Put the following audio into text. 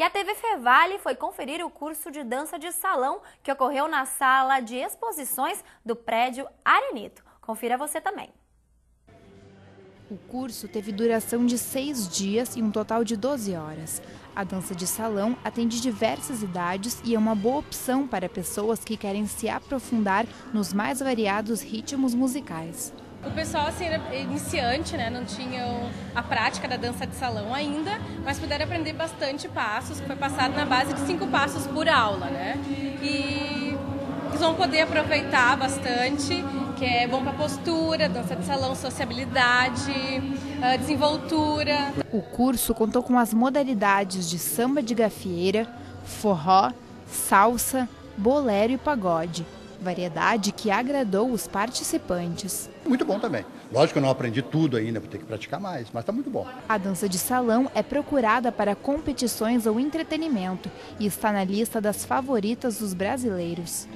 E a TV Fevale foi conferir o curso de dança de salão que ocorreu na sala de exposições do prédio Arenito. Confira você também. O curso teve duração de seis dias e um total de 12 horas. A dança de salão atende diversas idades e é uma boa opção para pessoas que querem se aprofundar nos mais variados ritmos musicais. O pessoal assim, era iniciante, né? não tinham a prática da dança de salão ainda, mas puderam aprender bastante passos, que foi passado na base de cinco passos por aula. Né? E eles vão poder aproveitar bastante que é bom para postura, dança de salão, sociabilidade, ah, desenvoltura. O curso contou com as modalidades de samba de gafieira, forró, salsa, bolero e pagode. Variedade que agradou os participantes. Muito bom também. Lógico que eu não aprendi tudo ainda, vou ter que praticar mais, mas está muito bom. A dança de salão é procurada para competições ou entretenimento e está na lista das favoritas dos brasileiros.